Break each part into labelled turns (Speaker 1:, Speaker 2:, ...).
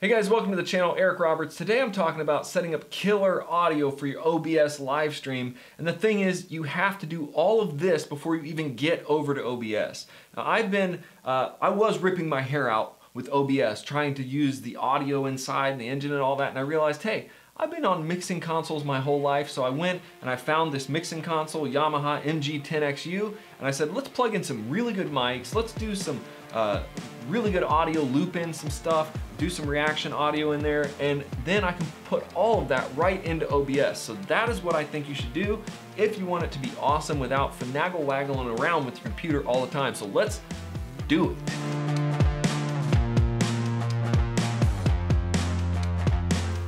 Speaker 1: Hey guys, welcome to the channel, Eric Roberts. Today I'm talking about setting up killer audio for your OBS live stream. And the thing is, you have to do all of this before you even get over to OBS. Now I've been, uh, I was ripping my hair out with OBS, trying to use the audio inside and the engine and all that, and I realized, hey, I've been on mixing consoles my whole life, so I went and I found this mixing console, Yamaha MG10XU, and I said, let's plug in some really good mics, let's do some uh, really good audio, loop in some stuff, do some reaction audio in there, and then I can put all of that right into OBS. So that is what I think you should do if you want it to be awesome without finagle waggling around with your computer all the time. So let's do it.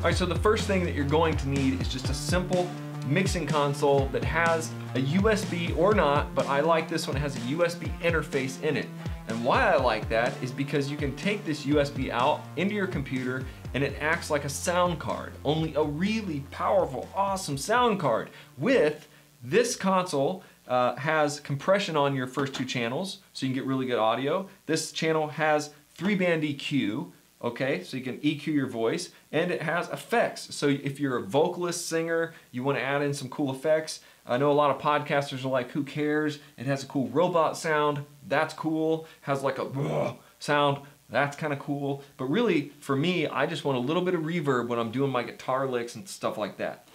Speaker 1: All right, so the first thing that you're going to need is just a simple mixing console that has a USB or not, but I like this one, it has a USB interface in it. And why I like that is because you can take this USB out into your computer and it acts like a sound card, only a really powerful, awesome sound card with this console uh, has compression on your first two channels, so you can get really good audio. This channel has three band EQ, okay? So you can EQ your voice, and it has effects. So if you're a vocalist, singer, you wanna add in some cool effects. I know a lot of podcasters are like, who cares? It has a cool robot sound, that's cool. Has like a sound, that's kind of cool. But really, for me, I just want a little bit of reverb when I'm doing my guitar licks and stuff like that.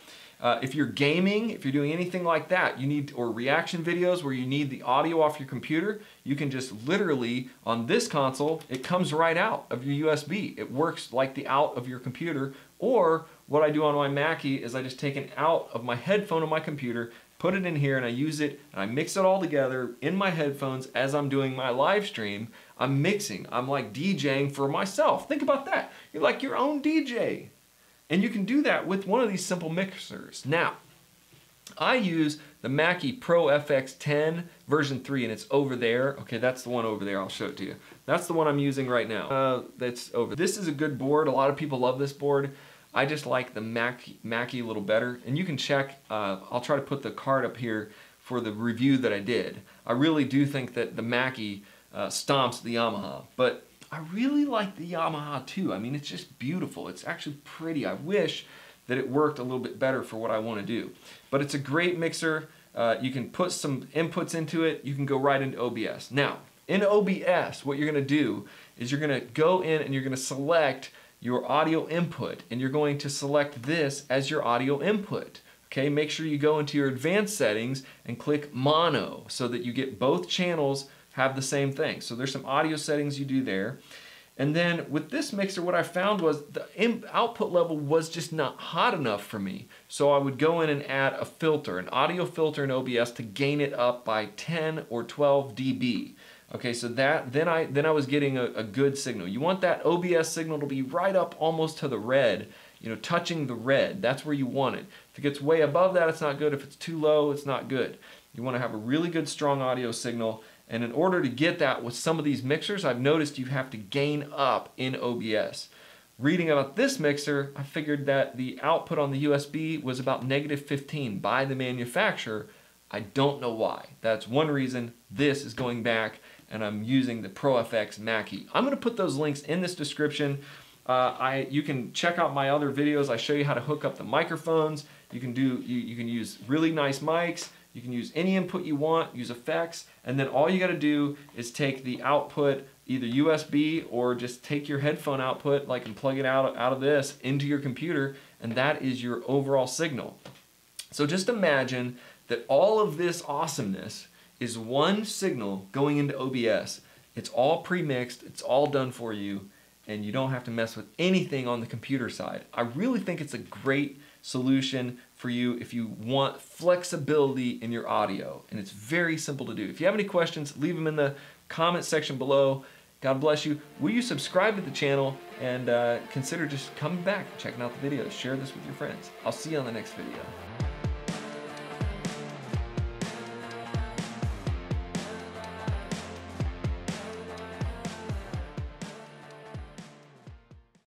Speaker 1: Uh, if you're gaming, if you're doing anything like that, you need, or reaction videos where you need the audio off your computer, you can just literally, on this console, it comes right out of your USB. It works like the out of your computer. Or what I do on my Mackie is I just take an out of my headphone on my computer, put it in here and I use it and I mix it all together in my headphones as I'm doing my live stream. I'm mixing, I'm like DJing for myself. Think about that. You're like your own DJ. And you can do that with one of these simple mixers. Now, I use the Mackie Pro FX10 version 3 and it's over there. Okay, that's the one over there. I'll show it to you. That's the one I'm using right now. Uh, that's over. This is a good board. A lot of people love this board. I just like the Mackie, Mackie a little better. And you can check, uh, I'll try to put the card up here for the review that I did. I really do think that the Mackie uh, stomps the Yamaha. But I really like the Yamaha too. I mean, it's just beautiful. It's actually pretty. I wish that it worked a little bit better for what I want to do. But it's a great mixer. Uh, you can put some inputs into it. You can go right into OBS. Now, in OBS, what you're going to do is you're going to go in and you're going to select your audio input and you're going to select this as your audio input. Okay, make sure you go into your advanced settings and click mono so that you get both channels have the same thing. So there's some audio settings you do there. And then with this mixer, what I found was the output level was just not hot enough for me. So I would go in and add a filter, an audio filter in OBS to gain it up by 10 or 12 dB. Okay, so that then I then I was getting a, a good signal. You want that OBS signal to be right up almost to the red, you know, touching the red. That's where you want it. If it gets way above that, it's not good. If it's too low, it's not good. You want to have a really good strong audio signal and in order to get that with some of these mixers, I've noticed you have to gain up in OBS. Reading about this mixer, I figured that the output on the USB was about negative 15 by the manufacturer. I don't know why. That's one reason this is going back and I'm using the ProFX Mackie. I'm gonna put those links in this description. Uh, I, you can check out my other videos. I show you how to hook up the microphones. You can do, you, you can use really nice mics. You can use any input you want, use effects, and then all you gotta do is take the output, either USB or just take your headphone output, like and plug it out, out of this into your computer, and that is your overall signal. So just imagine that all of this awesomeness is one signal going into OBS. It's all pre-mixed, it's all done for you, and you don't have to mess with anything on the computer side. I really think it's a great solution for you if you want flexibility in your audio. And it's very simple to do. If you have any questions, leave them in the comment section below. God bless you. Will you subscribe to the channel and uh, consider just coming back, checking out the videos, share this with your friends. I'll see you on the next video.